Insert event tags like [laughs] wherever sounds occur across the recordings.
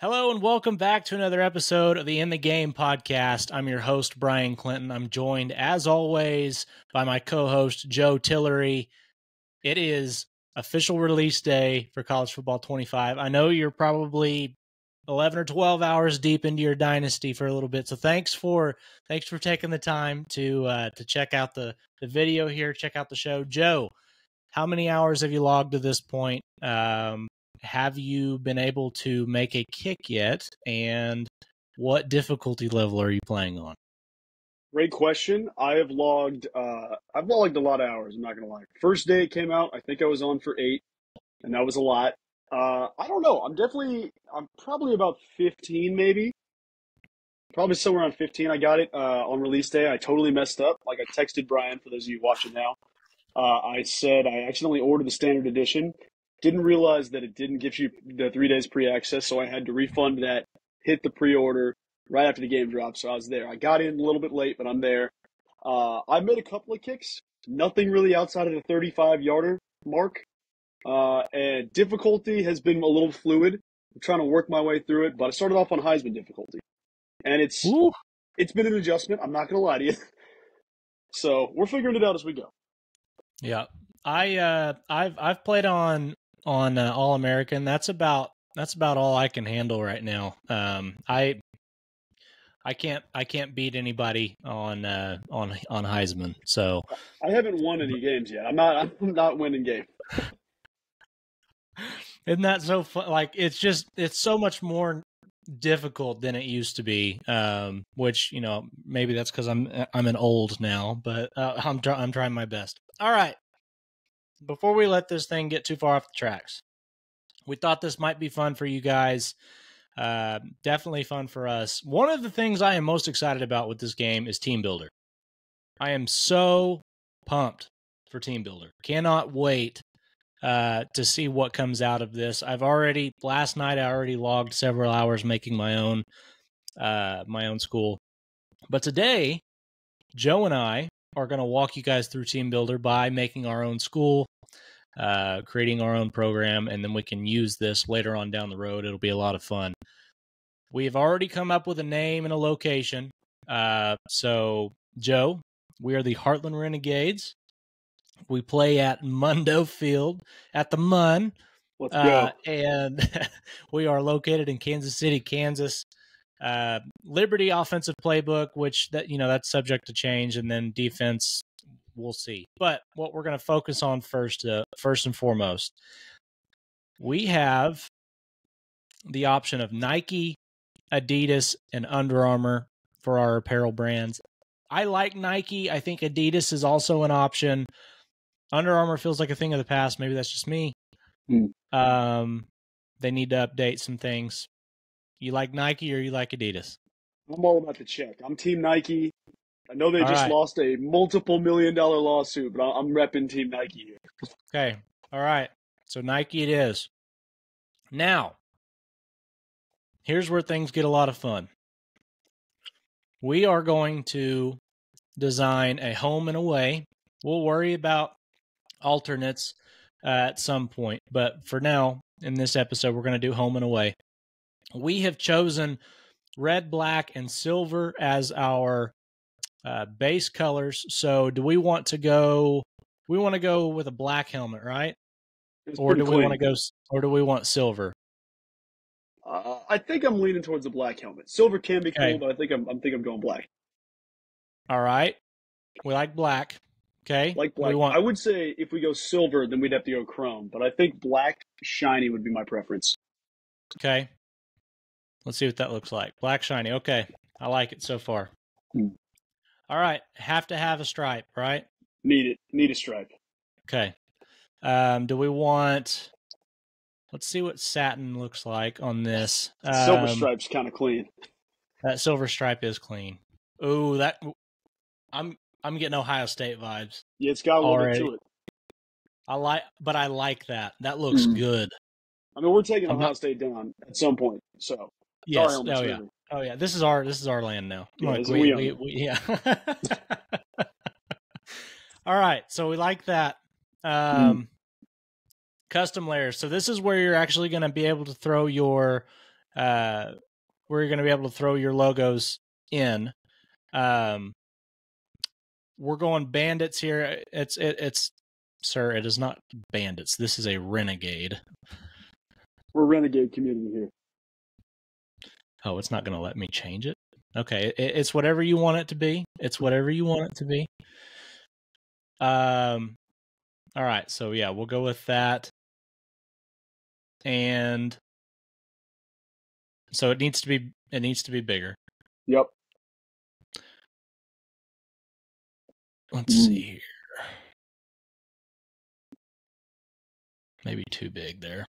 Hello and welcome back to another episode of the In the Game podcast. I'm your host, Bryan Clinton. I'm joined, as always, by my co host, Joe Tilery. It is official release day for College Football 25. I know you're probably 11 or 12 hours deep into your dynasty for a little bit. So thanks for thanks for taking the time to uh, to check out the the video here, check out the show. Joe, how many hours have you logged to this point? Um, have you been able to make a kick yet? And what difficulty level are you playing on? Great question. I have logged uh I've logged a lot of hours, I'm not gonna lie. First day it came out, I think I was on for eight, and that was a lot. Uh I don't know. I'm definitely I'm probably about fifteen maybe. Probably somewhere around fifteen. I got it uh on release day. I totally messed up. Like I texted Bryan for those of you watching now. Uh I said I accidentally ordered the standard edition. Didn't realize that it didn't give you the three days pre access, so I had to refund that, hit the pre order right after the game dropped. So I was there. I got in a little bit late, but I'm there. Uh, I made a couple of kicks, nothing really outside of the 35 yarder mark. Uh, and difficulty has been a little fluid. I'm trying to work my way through it, but I started off on Heisman difficulty, and it's Ooh. it's been an adjustment. I'm not gonna lie to you. [laughs] So we're figuring it out as we go. Yeah, I uh, I've I've played on on uh, All American. That's about that's about all I can handle right now. Um, I I can't I can't beat anybody on uh, on on Heisman. So I haven't won any games yet. I'm not I'm not winning game. isn't that so fun? Like it's just it's so much more difficult than it used to be. Um, which you know maybe that's because I'm I'm an old now, but uh, I'm I'm trying my best. All right, before we let this thing get too far off the tracks, we thought this might be fun for you guys. Uh, definitely fun for us. One of the things I am most excited about with this game is Team Builder. I am so pumped for Team Builder. Cannot wait uh, to see what comes out of this. I've already last night I already logged several hours making my own uh, my own school, but today Joe and I are going to walk you guys through Team Builder by making our own school, uh, creating our own program, and then we can use this later on down the road. It'll be a lot of fun. We have already come up with a name and a location. Uh, so, Joe, we are the Heartland Renegades. We play at Mundo Field at the Mun. Uh, and [laughs] we are located in Kansas City, Kansas. Uh, Liberty offensive playbook, which that you know that's subject to change, and then defense, we'll see. But what we're going to focus on first, uh, first and foremost, we have the option of Nike, Adidas, and Under Armour for our apparel brands. I like Nike. I think Adidas is also an option. Under Armour feels like a thing of the past. Maybe that's just me. Hmm. Um, they need to update some things. You like Nike or you like Adidas? I'm all about the check. I'm Team Nike. I know they All just right. lost a multiple million dollar lawsuit, but I'm repping Team Nike here. Okay. All right. So Nike it is. Now, here's where things get a lot of fun. We are going to design a home and away. We'll worry about alternates uh, at some point, but for now, in this episode, we're going to do home and away. We have chosen red, black, and silver as our uh, base colors. So, do we want to go? We want to go with a black helmet, right? It's Or do pretty we want to go? Or do we want silver? Uh, I think I'm leaning towards the black helmet. Silver can be Okay. cool, but I think I'm I'm think I'm going black. All right. We like black. Okay. Like black. We want. I would say if we go silver, then we'd have to go chrome, but I think black shiny would be my preference. Okay. Let's see what that looks like. Black shiny. Okay. I like it so far. Hmm. All right. Have to have a stripe, right? Need it. Need a stripe. Okay. Um, do we want? Let's see what satin looks like on this. Silver Um, stripe's kind of clean. That silver stripe is clean. Ooh, that. I'm I'm getting Ohio State vibes. Yeah, it's got a little bit to it. I like, but I like that. That looks Mhm. good. I mean, we're taking Ohio State down at some point, so Yes. Oh yeah. Oh yeah. This is our this is our land now. Yeah, Like, we, we we, yeah. [laughs] All right. So we like that. Um, Custom layers. So this is where you're actually going to be able to throw your uh, where you're going to be able to throw your logos in. Um, we're going bandits here. It's it, it's sir. It is not bandits. This is a renegade. We're renegade community here. Oh, it's not going to let me change it. Okay, it, it's whatever you want it to be. It's whatever you want it to be. Um, all right. So yeah, we'll go with that. And so it needs to be it needs to be bigger. Yep. Let's Mm. see here. Maybe too big there.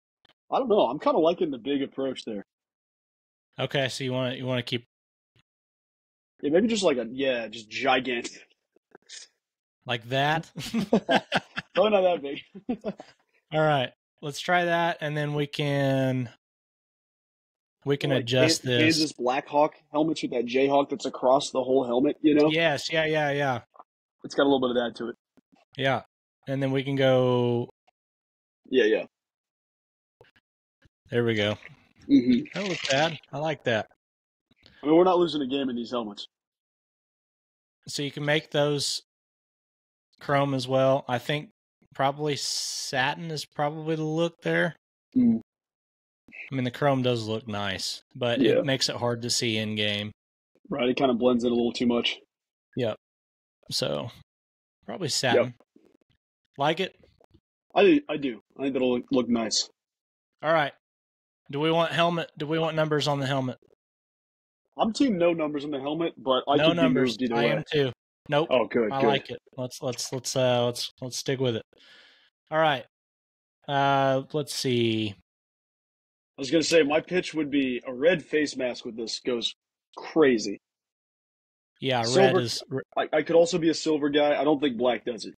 I don't know. I'm kind of liking the big approach there. Okay, so you want to you want to keep Yeah, maybe just like a yeah, just gigantic. like that. [laughs] [laughs] Probably not that big. [laughs] All right, let's try that, and then we can we can Like adjust Kan- this. Kansas Blackhawk helmets with that Jayhawk that's across the whole helmet. You know, Yes, yeah, yeah, yeah, it's got a little bit of that to it. yeah, and then we can go. Yeah, yeah. There we go. Hmm That don't bad. I like that. I mean, we're not losing a game in these helmets. So you can make those chrome as well. I think probably satin is probably the look there. Mm. I mean, the chrome does look nice, but Yeah. it makes it hard to see in game. Right, it kind of blends in a little too much. Yep. So probably satin. Like it? I do. I do. I think that'll look, look nice. All right. Do we want helmet? Do we want numbers on the helmet? I'm team no numbers on the helmet, but I no numbers. be moved I either way. am too. Nope. Oh, good. I good. like it. Let's let's let's uh let's let's stick with it. All right. Uh let's see. I was gonna say my pitch would be a red face mask with this goes crazy. Yeah, red Silver- is I, I could also be a silver guy. I don't think black does it.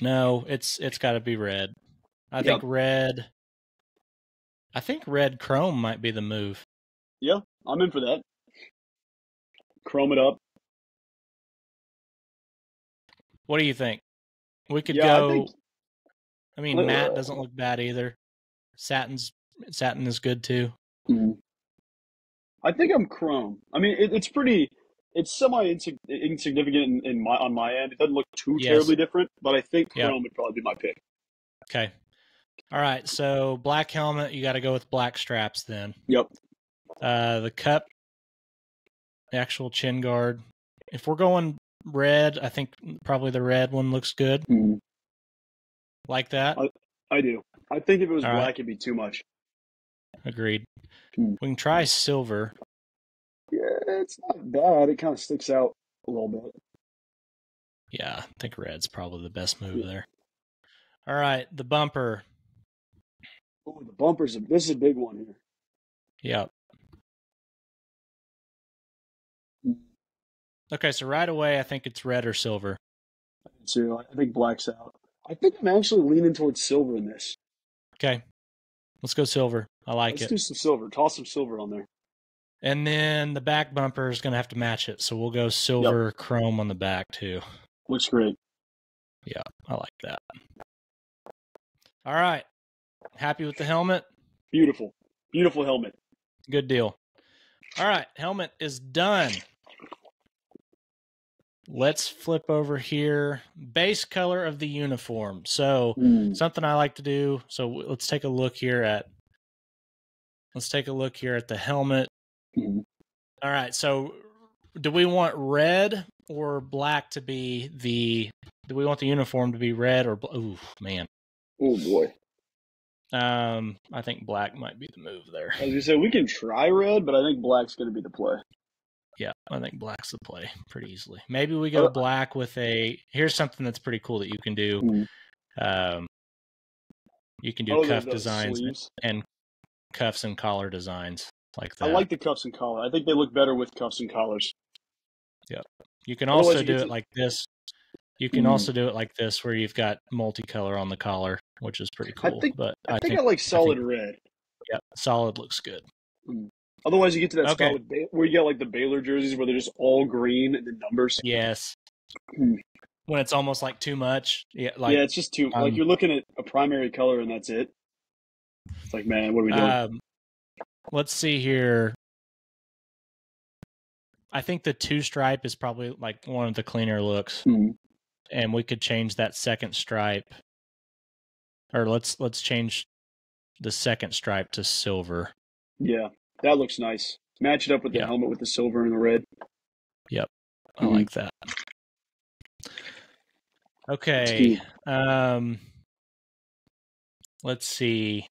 no, it's it's got to be red. I Yep. think red I think red chrome might be the move. Yeah, I'm in for that. Chrome it up. What do you think? We could Yeah, I go think- I mean, Uh, matte doesn't look bad either. Satin's satin is good too. I think I'm chrome. I mean, it, it's pretty. It's semi insignificant in, in my on my end. It doesn't look too Yes. terribly different, but I think chrome would probably be my pick. Okay. All right, so black helmet, you got to go with black straps then. Yep. Uh the cup the actual chin guard. If we're going red, I think probably the red one looks good. Like that. I do. I think if it was All right. black, it'd be too much. Agreed. Hmm. We can try silver. Yeah, it's not bad. It kind of sticks out a little bit. Yeah, I think red's probably the best move Yeah. there. All right, the bumper. Oh, the bumpers. This is a big one here. Yep. Hmm. Okay, so right away I think it's red or silver. So I think black's out. I think I'm actually leaning towards silver in this. Okay. Let's go silver. I like it. Let's it. do some silver. Toss some silver on there. And then the back bumper is going to have to match it. So we'll go silver chrome on the back too. Looks great. Yeah, I like that. All right. Happy with the helmet? Beautiful. Beautiful helmet. Good deal. All right. Helmet is done. Let's flip over here. Base color of the uniform. So something I like to do. So let's take a look here at. Let's take a look here at the helmet. Mhm. All right. So, do we want red or black to be the? Do we want the uniform to be red or? Ooh, man. Oh boy. Um, I think black might be the move there. As you said, we can try red, but I think black's going to be the play. Yeah, I think black's the play pretty easily. Maybe we go Uh, black with a. Here's something that's pretty cool that you can do. Mhm. Um, you can do Oh, cuff designs sleeves. and cuffs and collar designs like that. I like the cuffs and collar. I think they look better with cuffs and collars. Yep. You can also do it like this. You can Mhm. also do it like this, where you've got multicolor on the collar, which is pretty I cool. think- but I, I, think, think, I like solid red. yeah, solid looks good. Otherwise, you get to that Okay. spot Bay- where you get like the Baylor jerseys where they're just all green and the numbers. Yes. Hmm. When it's almost like too much, yeah, like yeah, it's just too like um, you're looking at a primary color and that's it. It's like, man, what are we doing? Um, let's see here. I think the two stripe is probably like one of the cleaner looks, Mhm. And we could change that second stripe, or let's let's change the second stripe to silver. Yeah, that looks nice. Match it up with the Yeah. helmet with the silver and the red. Yep. I Mhm. like that. Okay. Um let's see.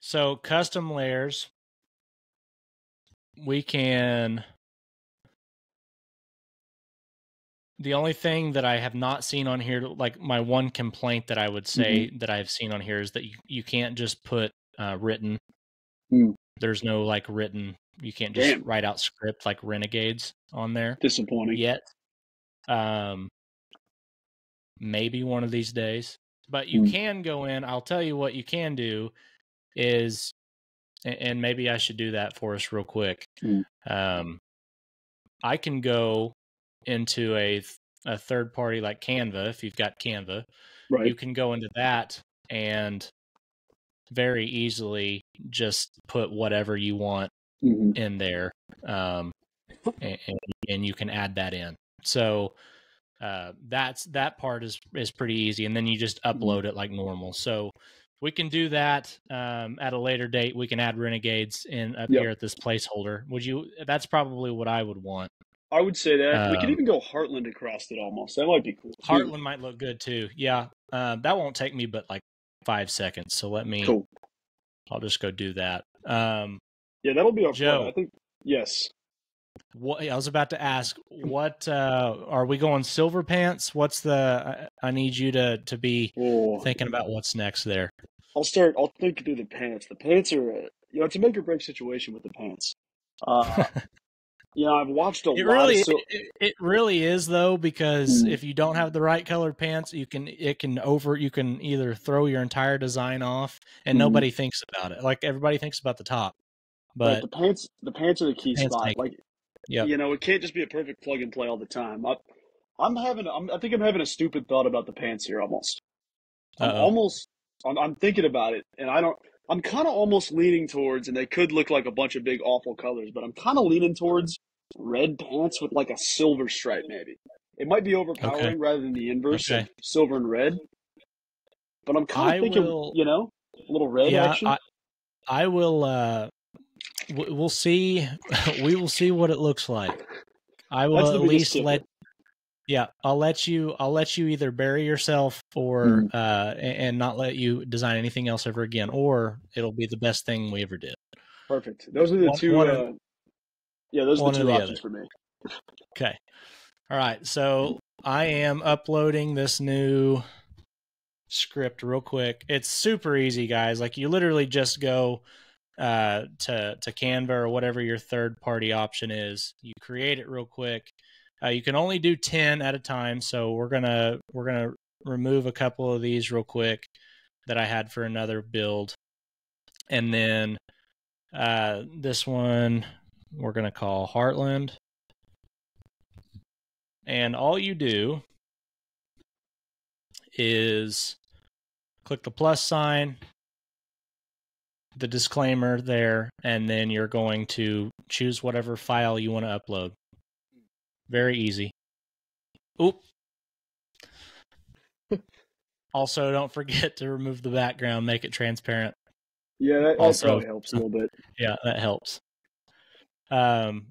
So custom layers we can the only thing that I have not seen on here like my one complaint that I would say that I've seen on here is that you, you can't just put uh, written Hmm. there's no like written you can't just Damn. write out script like renegades on there Disappointing. yet. Um, maybe one of these days. But you Hmm. can go in. I'll tell you what you can do is, and maybe I should do that for us real quick. Hmm. Um, I can go into a a third party like Canva if you've got Canva. Right. You can go into that and very easily just put whatever you want hmm in there, um, and, and, you can add that in. So uh, that's that part is is pretty easy, and then you just Mm-hmm. upload it like normal. So we can do that um, at a later date. We can add renegades in up Yep. here at this placeholder. Would you? That's probably what I would want. I would say that we could Um, even go Heartland across it almost. That might be cool. too. Heartland might look good too. Yeah, uh, that won't take me but like five seconds. So let me. Cool. I'll just go do that. Um, Yeah, that'll be our Joe. plan. I think. Yes. What I was about to ask, what uh are we going silver pants? What's the I, I need you to to be Oh, thinking about what's next there. I'll start. I'll think through the pants. The pants are, uh, you know, it's a make or break situation with the pants. Uh, [laughs] you know, I've watched a It lot really of. So, it, it really is though because Mm. if you don't have the right colored pants, you can it can over you can either throw your entire design off and Mhm. nobody thinks about it. Like everybody thinks about the top. but But the pants, the pants are the key spot. take. Like, Yep. you know, it can't just be a perfect plug and play all the time. I, I'm having. I'm, I think I'm having a stupid thought about the pants here. Almost. I'm almost. I'm, I'm thinking about it, and I don't. I'm kind of almost leaning towards, and they could look like a bunch of big awful colors, but I'm kind of leaning towards red pants with like a silver stripe, maybe. It might be overpowering rather than the inverse Okay. of silver and red. But I'm kind of thinking, will- you know, a little red yeah, action. I, I will. uh We'll see. [laughs] we will see what it looks like. I will at least let. Yeah, I'll let you. I'll let you either bury yourself or Mhm. uh, and not let you design anything else ever again, or it'll be the best thing we ever did. Perfect. Those are the One- two. one uh, or- yeah, those are the two the options for me. Okay. All right. So I am uploading this new script real quick. It's super easy, guys. Like you literally just go uh, to to Canva or whatever your third party option is. You create it real quick. Uh, you can only do ten at a time, so we're gonna we're gonna remove a couple of these real quick that I had for another build, and then uh, this one we're gonna call Heartland. And all you do is click the plus sign, the disclaimer there, and then you're going to choose whatever file you want to upload. Very easy. Oop. [laughs] also, don't forget to remove the background, make it transparent. Yeah, that, Also- helps a little bit. Yeah, that helps. Um,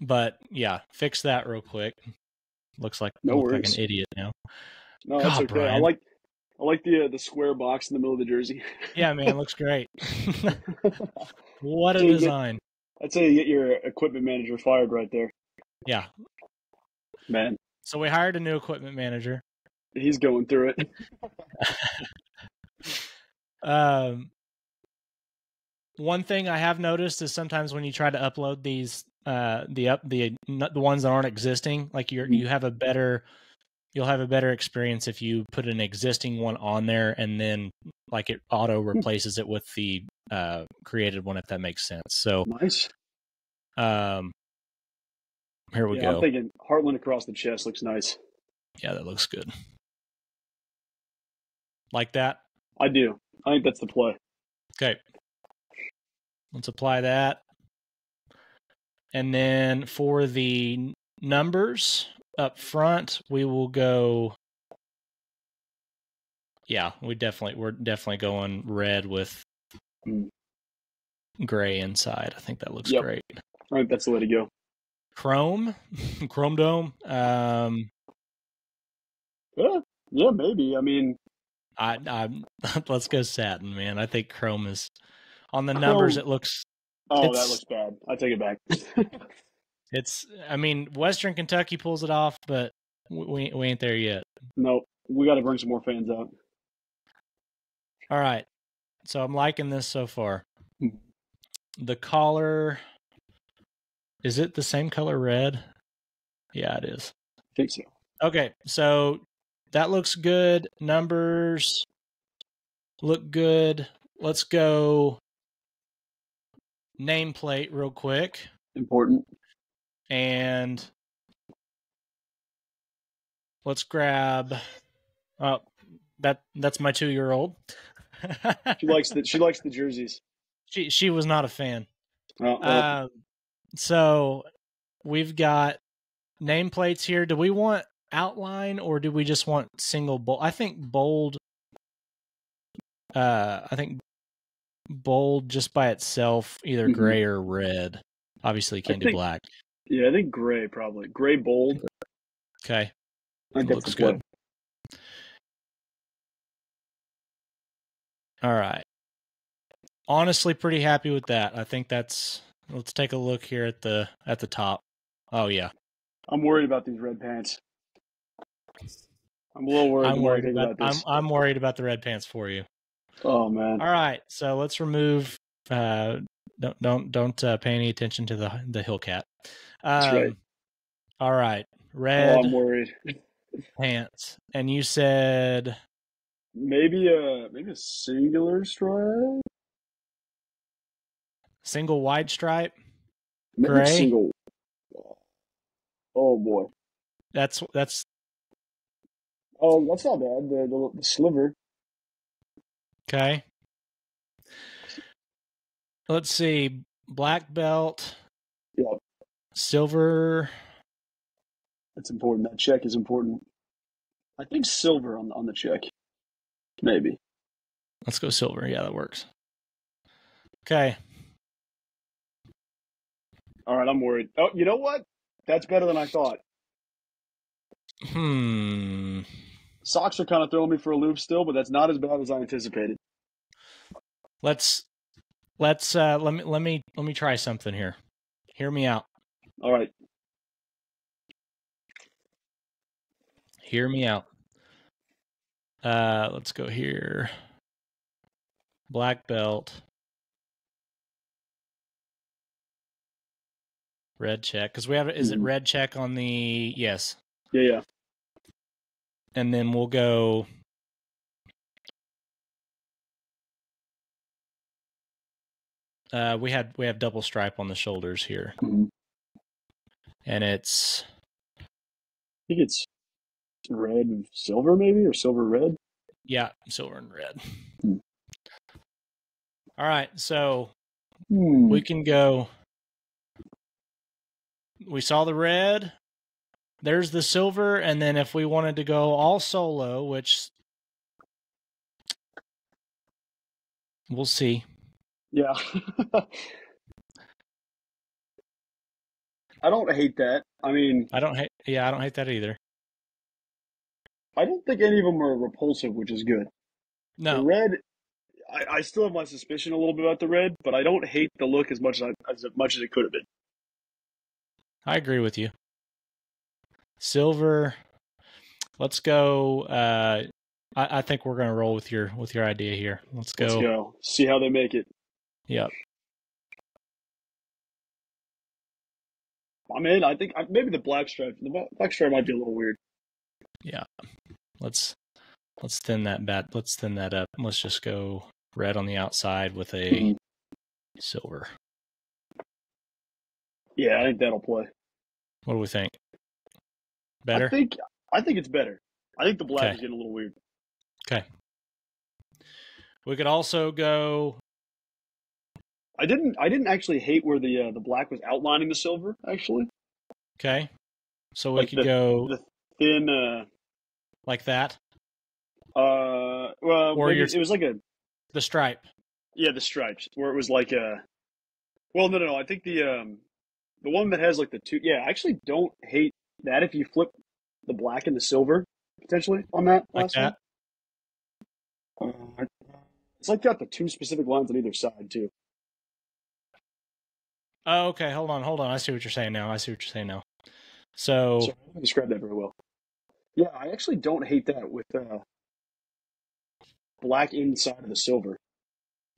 but yeah, fix that real quick. Looks like No look like an idiot now. No, that's God, okay. I like I like the uh, the square box in the middle of the jersey. Yeah, man, looks great. [laughs] what a that- design. I'd say you get your equipment manager fired right there, Yeah. man. So we hired a new equipment manager. He's going through it. [laughs] Um, one thing I have noticed is sometimes when you try to upload these, uh, the up the the ones that aren't existing, like you're Mhm. you have a better, you'll have a better experience if you put an existing one on there and then like it auto replaces it with the uh created one if that makes sense. So Nice. um, here we yeah, go. I'm thinking Heartland across the chest looks nice. yeah, that looks good. Like that. I do. I think that's the play. Okay. Let's apply that. And then for the numbers up front, we will go. Yeah, we definitely we're definitely going red with Mm. gray inside. I think that looks Yep. great. Right, that's the way to go. Chrome, [laughs] Chrome Dome. Um, Yeah, yeah, maybe. I mean, I, I [laughs] let's go satin, man. I think Chrome is on the numbers. Chrome- It looks oh, that looks bad. I take it back. [laughs] it's. I mean, Western Kentucky pulls it off, but we we ain't there yet. no, we got to bring some more fans out. All right. So I'm liking this so far. Hmm. The collar is it the same color red? Yeah, it is. I think so. Okay, so that looks good. Numbers look good. Let's go nameplate real quick Important. and let's grab oh that that's my 2-year-old. She likes the she likes the jerseys. [laughs] she she was not a fan. Oh, well, Um, so we've got nameplates here. Do we want outline or do we just want single bold? I think bold. Uh, I think bold just by itself, either Mhm. gray or red. Obviously, can't do think- black. yeah, I think gray probably gray bold. Okay, I think looks play. good. All right. Honestly, pretty happy with that. I think that's. Let's take a look here at the at the top. Oh yeah, I'm worried about these red pants. I'm a little worried. I'm worried about. I'm this. I'm worried about the red pants for you. oh man. All right, so let's remove. Uh, don't don't don't uh, pay any attention to the the hill cat. Um, That's right. All right, Oh, red I'm worried. pants, and you said Maybe a maybe a singular stripe. Single wide stripe. Gray? single. Oh boy. That's that's Oh, that's not bad. The the, the sliver. okay. Let's see, black belt, Yeah, silver. that's important. That check is important. I think silver on on the check. Maybe. Let's go silver. Yeah, that works. Okay. All right, I'm worried. Oh, you know what? That's better than I thought. Hmm. Socks are kind of throwing me for a loop still, but that's not as bad as I anticipated. Let's let's uh let me let me let me try something here. Hear me out. All right. Hear me out. Uh let's go here. Black belt. Red check cuz we have is it Mhm. red check on the yes. Yeah, yeah. And then we'll go uh we had we have double stripe on the shoulders here Mhm. and it's I think it's red and silver, maybe, or silver red. yeah, silver and red. Hmm. All right, so Hmm. we can go we saw the red there's the silver and then if we wanted to go all solo which we'll see Yeah. [laughs] I don't hate that. I mean, i don't hate yeah i don't hate that either I don't think any of them are repulsive, which is good. The no red, I, I still have my suspicion a little bit about the red, but I don't hate the look as much as I, as much as it could have been. I agree with you silver let's go uh I, I think we're gonna roll with your with your idea here let's go, Let's go see how they make it. yep I'm in. I think maybe the black stripe. The black stripe might be a little weird. Yeah. Let's let's thin that bat let's thin that up let's just go red on the outside with a Mhm. silver Yeah, I think that'll play. what do we think Better? I think I think it's better. I think the black Okay. is getting a little weird. okay we could also go I didn't I didn't actually hate where the uh, the black was outlining the silver. Actually, Okay. So we Like could go the thin. Uh, like that. uh, well, Or it was like a The stripe. yeah the stripes where it was like a. Well, no, no, no. I think the um, the one that has like the two. Yeah, I actually don't hate that if you flip the black and the silver potentially on that Like last one. Uh, it's like got the two specific lines on either side too. Oh, okay. Hold on, hold on. I see what you're saying now. I see what you're saying now. So, So I that very well. Yeah, I actually don't hate that with uh, black inside of the silver.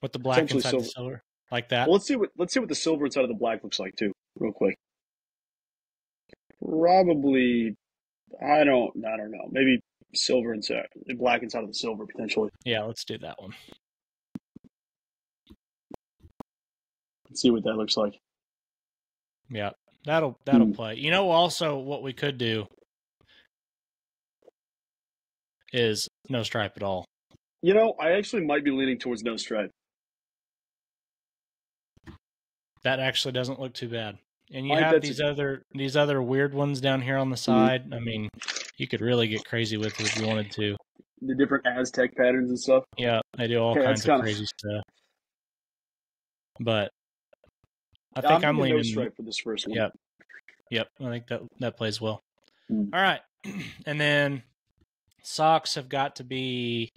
with the black inside the silver. silver, like that. Well, let's see what let's see what the silver inside of the black looks like too, real quick. Probably, I don't, I don't know. Maybe silver inside, black inside of the silver potentially. Yeah, let's do that one. Let's see what that looks like. Yeah, that'll that'll Hmm. play. You know, also what we could do is no stripe at all. You know, I actually might be leaning towards no stripe. That actually doesn't look too bad. And you I have these other these other weird ones down here on the side. I mean, you could really get crazy with it if you wanted to. The different Aztec patterns and stuff. Yeah, they do all kinds of crazy stuff. But I think I'm, no leaning. stripe for this first one. Yep. Yep, I think that that plays well. Hmm. All right, [clears throat] and then socks have got to be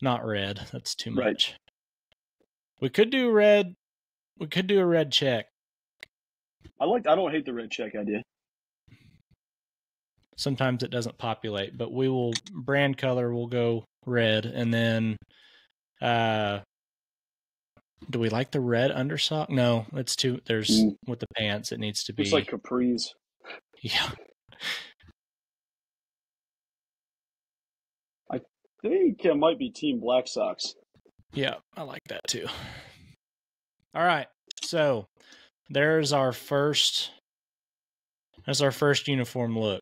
not red. That's too much. Right. much. We could do red. We could do a red check. I like. I don't hate the red check idea. Sometimes it doesn't populate, but we will brand color will go red, and then uh, do we like the red undersock? No, it's too. There's Mm. with the pants. It needs to be. Looks like capris. [laughs] yeah. I think it might be Team Black Sox. Yeah, I like that too. All right. So there's our first that's our first uniform look.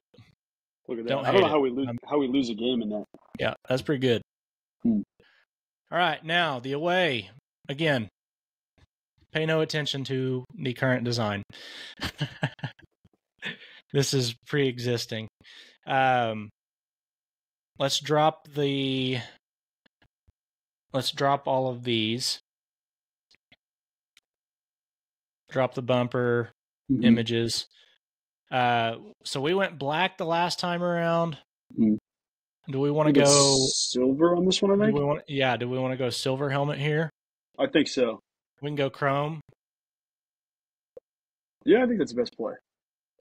Look at that. Don't I don't know how we lose how we lose a game in that. Yeah, that's pretty good. Hmm. All right, now the away. Again, pay no attention to the current design. [laughs] this is pre-existing. Um let's drop the let's drop all of these. Drop the bumper, Mm-hmm. images. Uh, so we went black the last time around. Mhm. Do we want to go? silver on this one. I Do think. we want? Yeah. Do we want to go silver helmet here? I think so. We can go chrome. Yeah, I think that's the best play.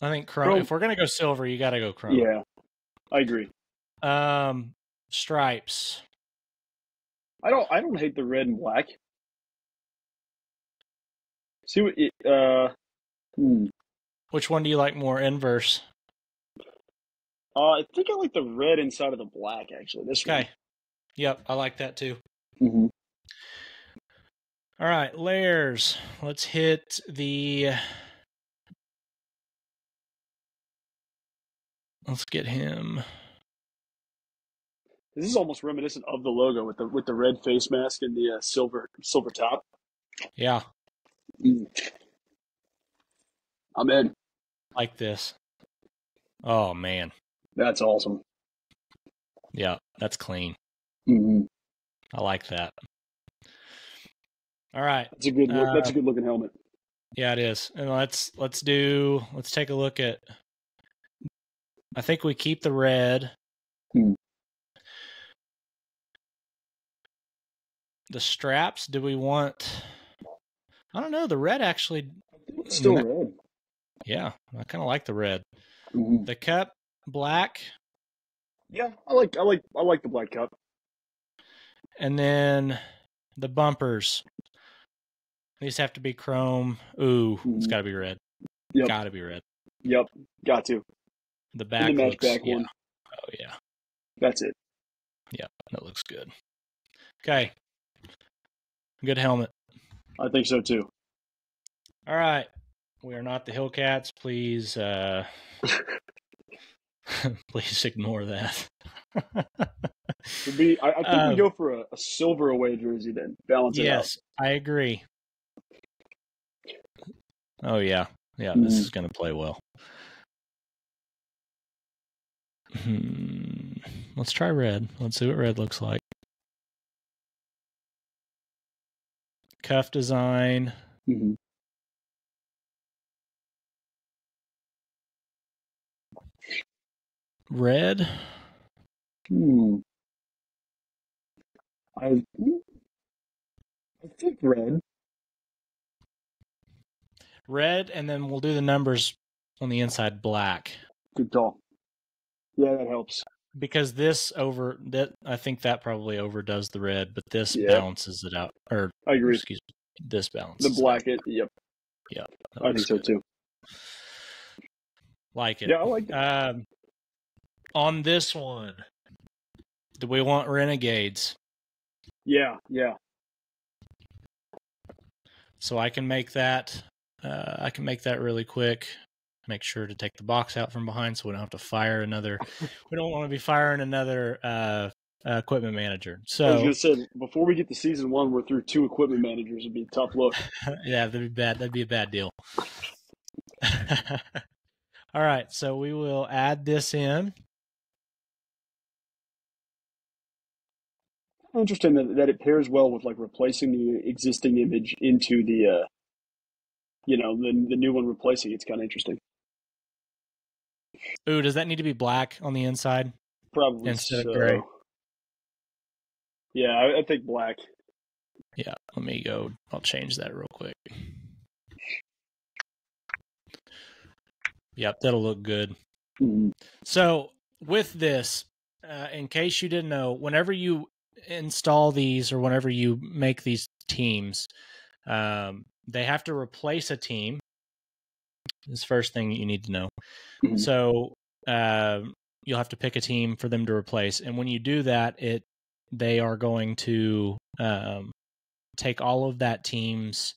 I think chrome. Chrome. If we're gonna go silver, you got to go chrome. Yeah, I agree. Um, stripes. I don't. I don't hate the red and black. See what? Uh, hmm. Which one do you like more? Inverse. uh, I think I like the red inside of the black. Actually, this Okay. Yep, I like that too. one. hmm All right, layers. Let's hit the. Let's get him. This is almost reminiscent of the logo with the with the red face mask and the uh, silver silver top. Yeah, I'm in. like this. Oh man. That's awesome. Yeah, that's clean. hmm I like that. All right. That's a good. Look, that's a Uh, good looking helmet. Yeah, it is. And let's let's do let's take a look at I think we keep the red. Hmm. The straps, do we want I don't know, the red actually It's still that- red. yeah, I kind of like the red. Mhm. The cup black Yeah, I like. I like. I like the black cup. and then the bumpers. These have to be chrome. Ooh, it's Mhm. got to be red. Yep. Got to be red. Yep, got to. The back match looks back yeah. one. Oh yeah. That's it. Yeah, that looks good. Okay. Good helmet. I think so too. All right. We are not the Hillcats. Please, uh, [laughs] please ignore that. Be. I, I think Um, we go for a, a silver away jersey then. Balance it out. yes, I agree. Oh yeah, yeah. This Mhm. is going to play well. Hmm. Let's try red. Let's see what red looks like. Cuff design. Mhm. Red. Hmm. I I think red. Red, and then we'll do the numbers on the inside black. Good call. Yeah, that helps. Because this over that I think that probably overdoes the red, but this Yeah. balances it out. Or I agree. excuse me, this The balances. it black it. Yep. That I think so too. Like it. Yeah, I like that. Um, on this one, do we want renegades? Yeah, yeah. So I can make that. Uh, I can make that really quick. Make sure to take the box out from behind, so we don't have to fire another. we don't want to be firing another uh, uh, equipment manager. I was So gonna say before we get to season one, we're through two equipment managers. It'd be a tough look. [laughs] yeah, that'd be bad. That'd be a bad deal. [laughs] All right, so we will add this in. Interesting that, that it pairs well with like replacing the existing image into the, uh, you know, the the new one replacing. It's kind of interesting. Ooh, does that need to be black on the inside? Probably Instead of gray. Yeah, I, I think black. Yeah, let me go. I'll change that real quick. Yep, that'll look good. Mhm. So, with this, uh, in case you didn't know, whenever you install these or whenever you make these teams, um, they have to replace a team. This is the first thing you need to know. Mhm. So, um you'll have to pick a team for them to replace, and when you do that, it they are going to um, take all of that team's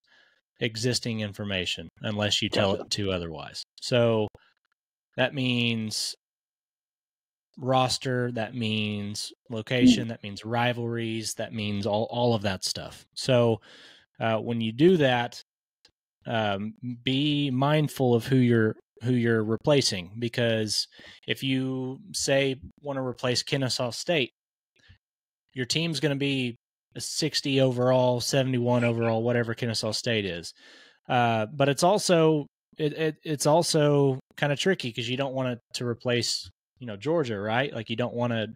existing information unless you tell Gotcha. it to otherwise. So that means roster, that means location, that means rivalries, that means all, all of that stuff. So uh, when you do that, um, be mindful of who you're who you're replacing because if you say want to replace Kennesaw State, your team's going to be a 60 overall, 71 overall, whatever Kennesaw State is. Uh, but it's also it, it it's also kind of tricky because you don't want it to replace you know Georgia, right? Like you don't want to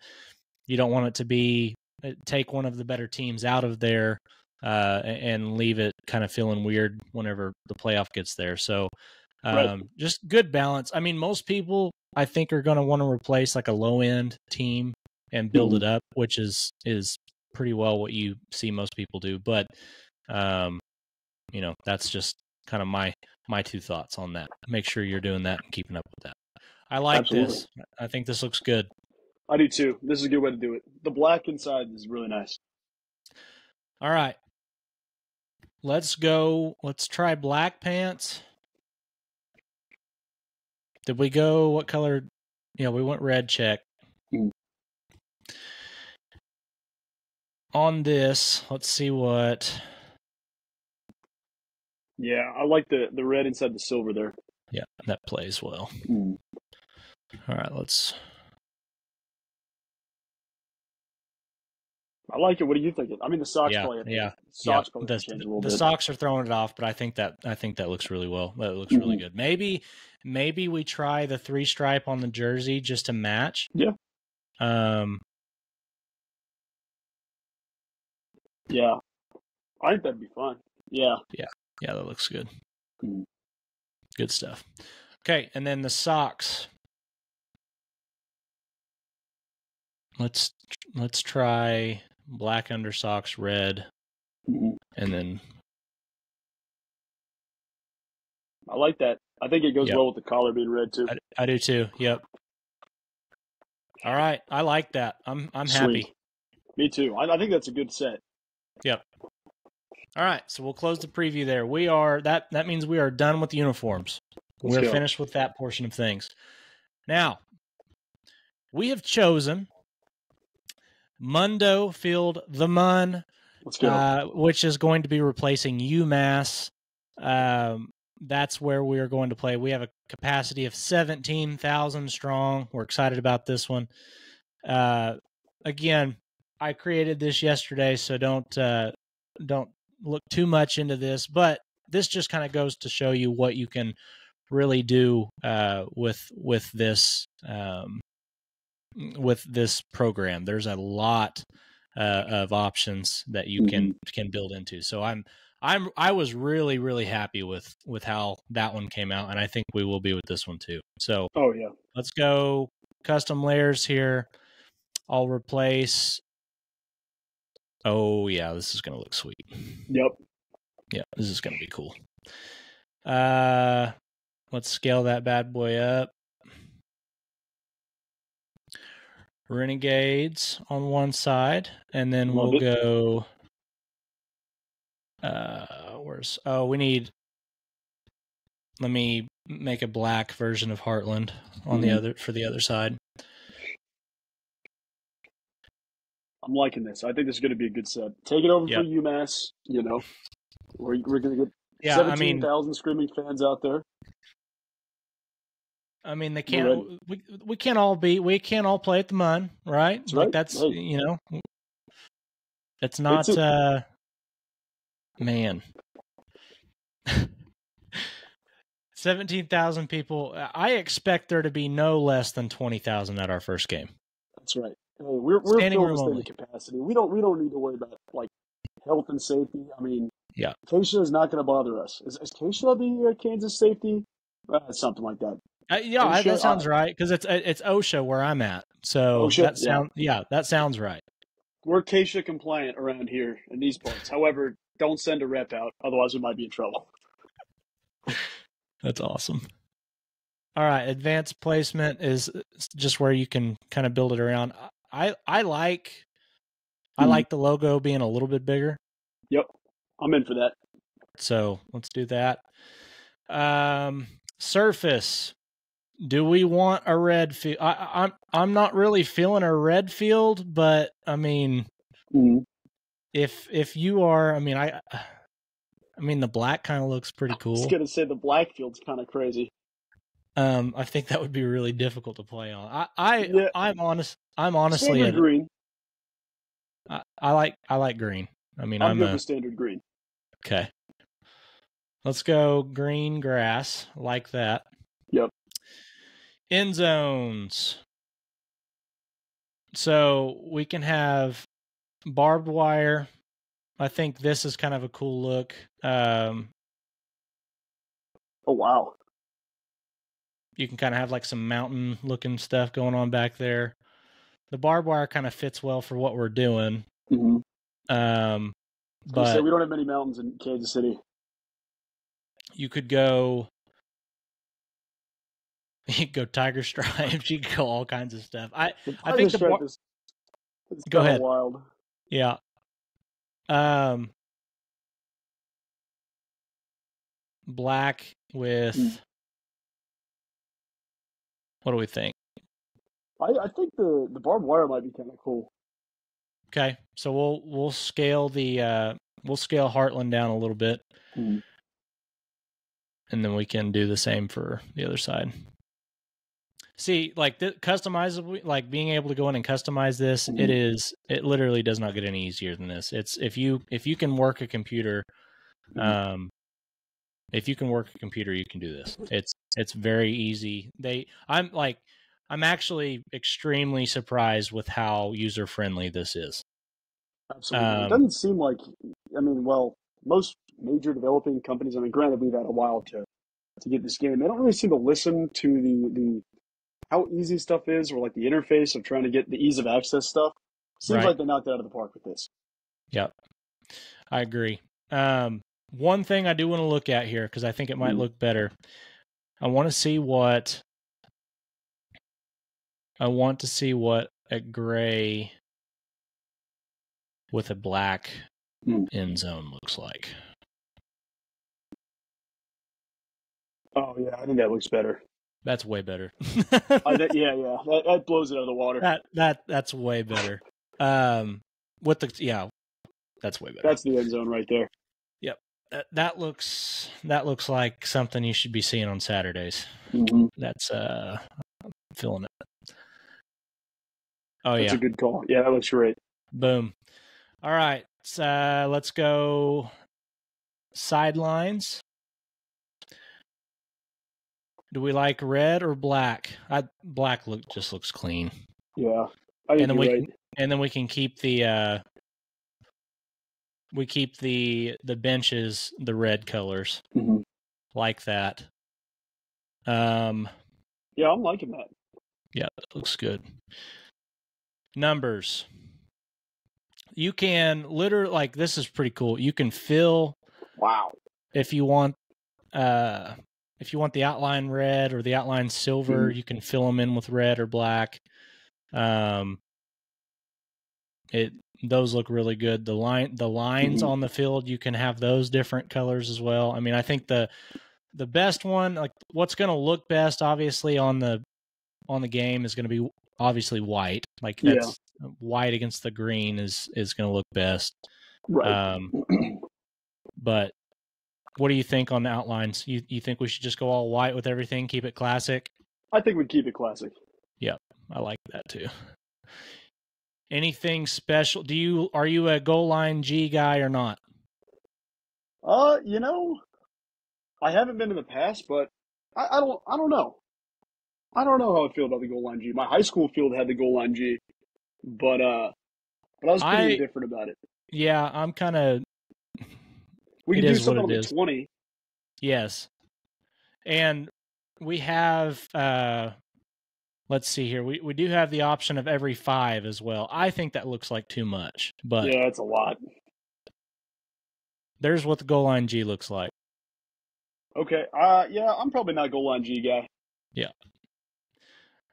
you don't want it to be uh, take one of the better teams out of there uh, and leave it kind of feeling weird whenever the playoff gets there. So um, Right. just good balance. I mean, most people I think are going to want to replace like a low end team and build Mhm. it up, which is is pretty well what you see most people do. But um, you know, that's just kind of my my two thoughts on that. Make sure you're doing that and keeping up with that. I like Absolutely. this. I think this looks good. I do too. This is a good way to do it. The black inside is really nice. All right. Let's go. Let's try black pants. Did we go what color? Yeah, we went red check. Mm. On this, let's see what. Yeah, I like the the red inside the silver there. Yeah, that plays well. Mm. All right, let's. I like it. What do you think? I mean, the socks Yeah, have to, yeah, socks yeah, the, change a little the socks are throwing it off, but I think that I think that looks really well. That looks really Mhm. good. Maybe maybe we try the three stripe on the jersey just to match. Yeah. Um. Yeah, I think that'd be fun. Yeah, Yeah, Yeah, that looks good. Mhm. Good stuff. Okay, and then the socks. Let's let's try black under socks, red, Mhm. and then I like that. I think it goes Yep. well with the collar being red too. I, I do too. Yep. All right, I like that. I'm I'm happy. Me too. I, I think that's a good set. Yep. All right, so we'll close the preview there. We are that that means we are done with the uniforms. Let's We're go. finished with that portion of things. Now, we have chosen Mundo Field the Mun, uh, which is going to be replacing UMass. Um, that's where we are going to play. We have a capacity of 17,000 strong. We're excited about this one. Uh, again, I created this yesterday, so don't uh, don't look too much into this. But this just kind of goes to show you what you can really do uh, with with this um, with this program. There's a lot uh, of options that you can Mm-hmm. can build into. So I'm I'm I was really really happy with with how that one came out, and I think we will be with this one too. So Oh yeah. let's go custom layers here. I'll replace. Oh yeah, this is gonna look sweet. Yep. Yeah, this is gonna be cool. Uh, let's scale that bad boy up. Renegades on one side, and then we'll go. Uh, where's oh we need. Let me make a black version of Heartland on the Mhm. other for the other side. I'm liking this. I think this is going to be a good set. Take it over Yep. for UMass. You know, we're, we're going to get Yeah, I mean, 17,000 screaming fans out there. I mean, they can't. ready. We we can't all be. We can't all play at the Mun, right? That's Like right. that's Hey. you know, it's not. It's a- uh Man, [laughs] seventeen thousand people. I expect there to be no less than twenty thousand at our first game. That's right. Hey, we're we're Standing filled room with capacity. We don't we don't need to worry about like health and safety. I mean, Yeah. Keisha is not going to bother us. Is, is Keisha the uh, Kansas safety? Uh, something like that. Uh, yeah, OSHA, that sounds right because it's it's OSHA where I'm at. So OSHA, that yeah. sound yeah, that sounds right. We're Keisha compliant around here in these parts. However, don't send a rep out, otherwise we might be in trouble. That's awesome. All right, advanced placement is just where you can kind of build it around. I I like I Mhm. like the logo being a little bit bigger, Yep, I'm in for that. so let's do that. Um, surface. Do we want a red field? I, I'm I'm not really feeling a red field, but I mean, Mhm. if if you are, I mean, I I mean the black kind of looks pretty cool. I was gonna say the black field's kind of crazy. Um, I think that would be really difficult to play on. I, I Yeah. I'm honest. I'm honestly. standard a- green. I, I like I like green. I mean, I'm, I'm, good a, with standard green. okay. Let's go green grass like that. End zones. So we can have barbed wire. I think this is kind of a cool look. Um, Oh wow. you can kind of have like some mountain looking stuff going on back there. The barbed wire kind of fits well for what we're doing. Mm-hmm. Um, But but we don't have many mountains in Kansas City. you could go [laughs] you go tiger stripes [laughs] you go all kinds of stuff i I think the bar- is, Go ahead. Wild. yeah um black with Mm. what do we think I, I think the the barbed wire might be kind of cool. okay so we'll we'll scale the uh we'll scale heartland down a little bit Mhm. and then we can do the same for the other side see like the customizable like being able to go in and customize this it is it literally does not get any easier than this it's if you if you can work a computer Mhm. um if you can work a computer you can do this it's it's very easy they i'm like i'm actually extremely surprised with how user friendly this is Absolutely. Um, it doesn't seem like. I mean, well, most major developing companies. I mean, granted, we've had a while to to get this game. They don't really seem to listen to the the how easy stuff is, or like the interface of trying to get the ease of access stuff. Seems Right. like they knocked it out of the park with this. Yep. I agree. Um, one thing I do want to look at here because I think it might Mhm. look better. I want to see what I want to see what a gray with a black Mm. end zone looks like. Oh yeah, I think that looks better. That's way better. [laughs] I, that, yeah, yeah, that, that blows it out of the water. that that that's way better. Um, with the yeah, that's way better. That's the end zone right there. Yep. that, that looks that looks like something you should be seeing on Saturdays. Mhm. That's uh, I'm feeling it. Oh That's yeah, that's a good call. Yeah, that looks great. boom. All right, so, uh, let's go sidelines. Do we like red or black? I black look just looks clean, Yeah, I and then we right. can, and then we can keep the uh, we keep the the benches the red colors Mhm. like that. Um, Yeah, I'm liking that. yeah, that looks good. Numbers. You can literally like this is pretty cool. You can fill Wow. if you want uh if you want the outline red or the outline silver Mm-hmm. you can fill them in with red or black um it those look really good the line the lines Mhm. on the field you can have those different colors as well i mean i think the the best one like what's going to look best obviously on the on the game is going to be obviously white like Yeah. that's white against the green is is going to look best Right. um [clears throat] but what do you think on the outlines? You you think we should just go all white with everything, keep it classic? I think we'd keep it classic. Yep, I like that too. [laughs] Anything special? Do you are you a goal line G guy or not? Uh, you know, I haven't been in the past, but I, I don't. I don't know. I don't know how I feel about the goal line G. My high school field had the goal line G, but uh, but I was pretty I- indifferent about it. Yeah, I'm kind of We can do something on the is. twenty. yes. And we have uh let's see here. We we do have the option of every 5 as well. I think that looks like too much, but Yeah, it's a lot. there's what the goal line G looks like. Okay. Uh, yeah, I'm probably not goal line G guy. Yeah.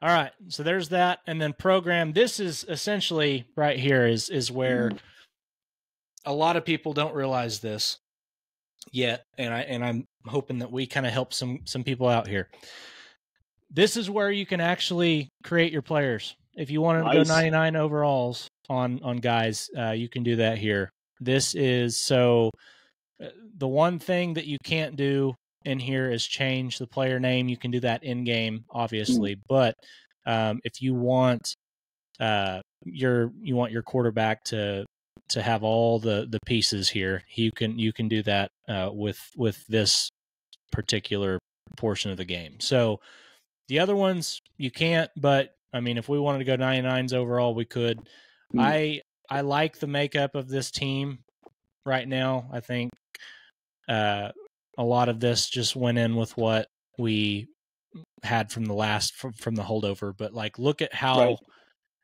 All right, so there's that, and then program. This is essentially right here is is where a lot of people don't realize this yet, and I and I'm hoping that we kind of help some some people out here. This is where you can actually create your players. If you want to Nice. go 99 overalls on on guys, uh, you can do that here. This is so. uh, The one thing that you can't do in here is change the player name. You can do that in game, obviously, but um, if you want uh, your you want your quarterback to to have all the the pieces here, you can you can do that uh, with with this particular portion of the game. So the other ones you can't, but I mean, if we wanted to go 99s overall, we could. Hmm. I I like the makeup of this team right now. I think uh, a lot of this just went in with what we had from the last from, from the holdover. But like, look at how Right.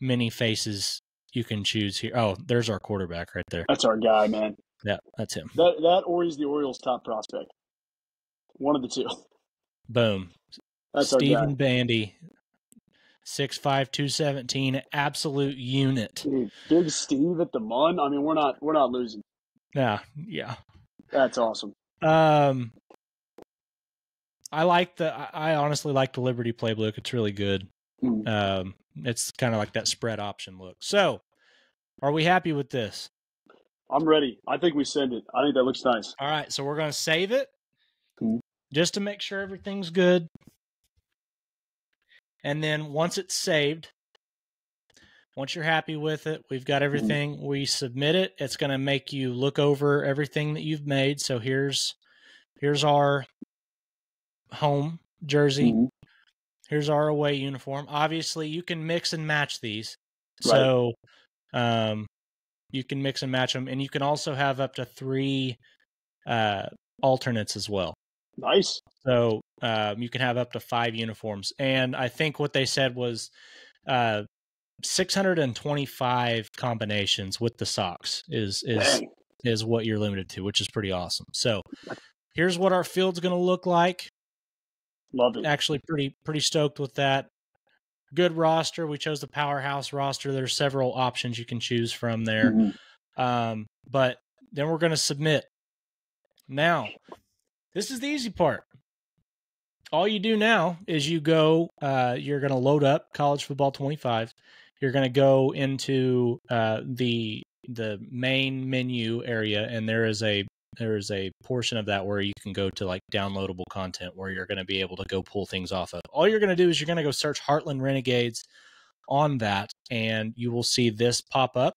many faces you can choose here. Oh, there's our quarterback right there. That's our guy, man. Yeah, that's him. That that or he's the Orioles' top prospect. One of the two. [laughs] Boom. That's our Stephen. Bandy, six five two seventeen, absolute unit. Dude, Big Steve at the Mun. I mean, we're not we're not losing. Yeah, yeah. That's awesome. Um, I like the. I I honestly like the Liberty playbook. It's really good. Mm. Um, it's kind of like that spread option look. So, are we happy with this? I'm ready. I think we send it. I think that looks nice. All right, so we're going to save it Mhm. just to make sure everything's good. And then once it's saved, once you're happy with it, we've got everything. We submit it. It's going to make you look over everything that you've made. So here's here's our home jersey. Mhm. Here's our away uniform. Obviously, you can mix and match these. Right. So um, you can mix and match them, and you can also have up to three uh, alternates as well. Nice. So um, you can have up to five uniforms. And I think what they said was uh, 625 combinations with the socks is is Dang. is what you're limited to, which is pretty awesome. So here's what our field's going to look like Love it. actually pretty pretty stoked with that. Good roster. We chose the powerhouse roster. There's several options you can choose from there. Mhm. Um, but then we're going to submit. Now, this is the easy part. All you do now is you go. Uh, you're going to load up College Football 25. You're going to go into uh, the the main menu area, and there is a there's a portion of that where you can go to like downloadable content where you're going to be able to go pull things off of. All you're going to do is you're going to go search Heartland Renegades on that, and you will see this pop up.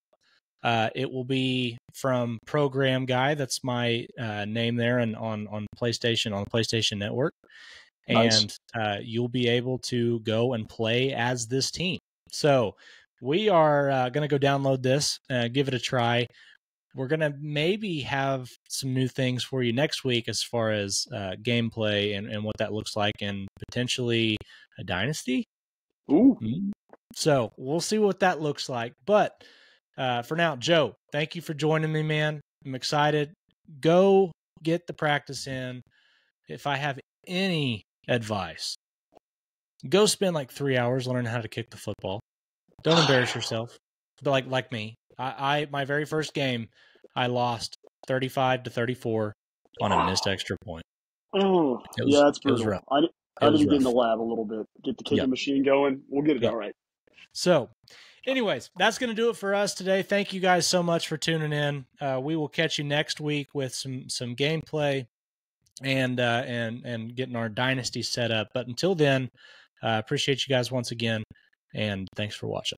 Uh, it will be from Program Guy. That's my uh, name there, and on on PlayStation on the PlayStation Network. Nice. And uh, you'll be able to go and play as this team. So we are uh, going to go download this, uh, give it a try. We're going to maybe have some new things for you next week as far as uh, gameplay and, and what that looks like, and potentially a dynasty. Ooh, Mm. So we'll see what that looks like. But uh, for now, Joe, thank you for joining me, man. I'm excited. Go get the practice in. If I have any advice, go spend like three hours learning how to kick the football. Don't [sighs] embarrass yourself. Like like me, I, I my very first game, I lost 35 to 34 on a missed extra point. oh, was- yeah, was brutal. rough. I, I need to get in the lab a little bit, get the kicking Yep. machine going. We'll get it Yep. all right. So, anyways, that's going to do it for us today. Thank you guys so much for tuning in. Uh, we will catch you next week with some some gameplay and uh, and and getting our dynasty set up. But until then, uh, appreciate you guys once again, and thanks for watching.